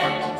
Hey!